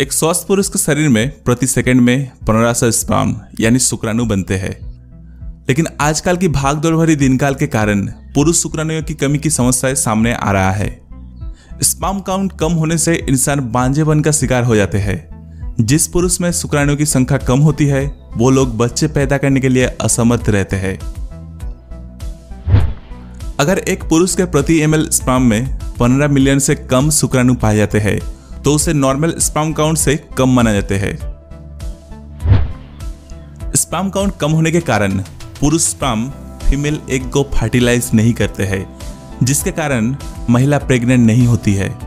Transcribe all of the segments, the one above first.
एक स्वस्थ पुरुष के शरीर में प्रति सेकंड में पंद्रह सौ स्पाम यानी शुक्राणु बनते हैं। लेकिन आजकल की भाग दौड़ भरी दिनकाल के कारण पुरुष शुक्राणुओं की कमी की समस्या सामने आ रहा है। स्पाम काउंट कम होने से इंसान बांझेपन का शिकार हो जाते हैं। जिस पुरुष में शुक्राणुओं की संख्या कम होती है, वो लोग बच्चे पैदा करने के लिए असमर्थ रहते हैं। अगर एक पुरुष के प्रति एम एल स्पाम में 15 मिलियन से कम शुक्राणु पाए जाते हैं तो उसे नॉर्मल स्पाम काउंट से कम माना जाते हैं। स्पाम काउंट कम होने के कारण पुरुष स्पाम फीमेल एग को फर्टिलाइज नहीं करते हैं, जिसके कारण महिला प्रेग्नेंट नहीं होती है।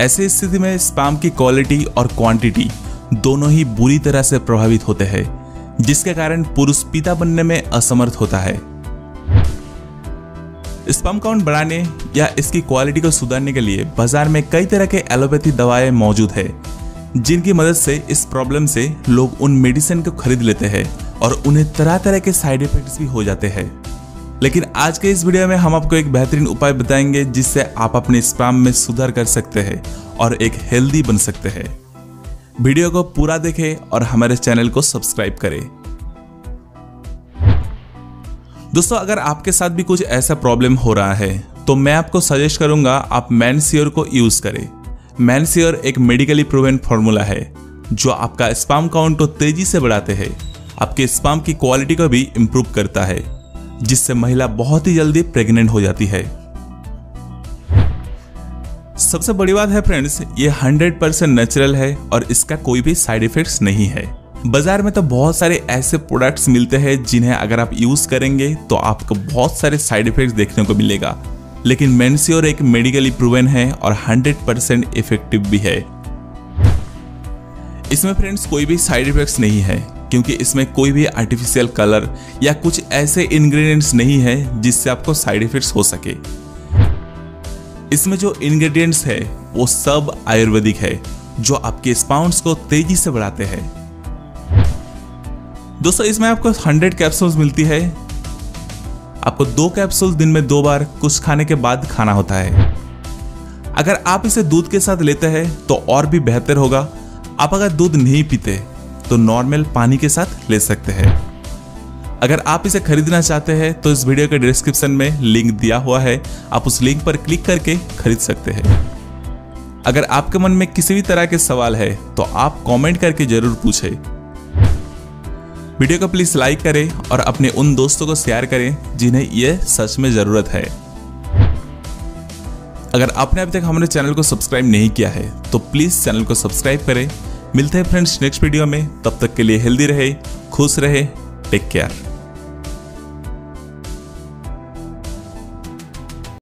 ऐसी स्थिति में स्पाम की क्वालिटी और क्वांटिटी दोनों ही बुरी तरह से प्रभावित होते हैं, जिसके कारण पुरुष पिता बनने में असमर्थ होता है। स्पम काउंट बढ़ाने या इसकी क्वालिटी को सुधारने के लिए बाज़ार में कई तरह के एलोपैथी दवाएँ मौजूद है, जिनकी मदद से इस प्रॉब्लम से लोग उन मेडिसिन को खरीद लेते हैं और उन्हें तरह तरह के साइड इफेक्ट्स भी हो जाते हैं। लेकिन आज के इस वीडियो में हम आपको एक बेहतरीन उपाय बताएँगे, जिससे आप अपने स्पैम में सुधार कर सकते हैं और एक हेल्दी बन सकते हैं। वीडियो को पूरा देखें और हमारे चैनल को सब्सक्राइब करें। दोस्तों, अगर आपके साथ भी कुछ ऐसा प्रॉब्लम हो रहा है तो मैं आपको सजेस्ट करूँगा, आप मैनसियर को यूज़ करें। मैनसियर एक मेडिकली प्रूवन फॉर्मूला है, जो आपका स्पाम काउंट को तेज़ी से बढ़ाते हैं। आपके स्पाम की क्वालिटी को भी इंप्रूव करता है, जिससे महिला बहुत ही जल्दी प्रेग्नेंट हो जाती है। सबसे बड़ी बात है फ्रेंड्स ये 100% नेचुरल है और इसका कोई भी साइड इफेक्ट्स नहीं है। बाज़ार में तो बहुत सारे ऐसे प्रोडक्ट्स मिलते हैं जिन्हें अगर आप यूज़ करेंगे तो आपको बहुत सारे साइड इफेक्ट्स देखने को मिलेगा। लेकिन मेन्सियोर एक मेडिकली प्रूवन है और 100% इफ़ेक्टिव भी है। इसमें फ्रेंड्स कोई भी साइड इफेक्ट्स नहीं है, क्योंकि इसमें कोई भी आर्टिफिशियल कलर या कुछ ऐसे इंग्रेडिएंट्स नहीं है जिससे आपको साइड इफेक्ट्स हो सके। इसमें जो इंग्रेडिएंट्स है, वो सब आयुर्वेदिक है, जो आपके स्पाउंड्स को तेज़ी से बढ़ाते हैं। दोस्तों, इसमें आपको 100 कैप्सूल्स मिलती है। आपको दो कैप्सूल दिन में दो बार कुछ खाने के बाद खाना होता है। अगर आप इसे दूध के साथ लेते हैं तो और भी बेहतर होगा। आप अगर दूध नहीं पीते तो नॉर्मल पानी के साथ ले सकते हैं। अगर आप इसे खरीदना चाहते हैं तो इस वीडियो के डिस्क्रिप्शन में लिंक दिया हुआ है। आप उस लिंक पर क्लिक करके खरीद सकते हैं। अगर आपके मन में किसी भी तरह के सवाल है तो आप कमेंट करके ज़रूर पूछें। वीडियो को प्लीज़ लाइक करें और अपने उन दोस्तों को शेयर करें जिन्हें यह सच में ज़रूरत है। अगर आपने अभी तक हमारे चैनल को सब्सक्राइब नहीं किया है तो प्लीज़ चैनल को सब्सक्राइब करें। मिलते हैं फ्रेंड्स नेक्स्ट वीडियो में। तब तक के लिए हेल्दी रहे, खुश रहे, टेक केयर।